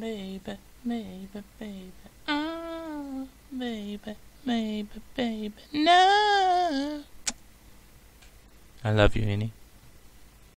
baby, baby, baby. Ah, baby, baby, baby. No. I love you, Annie.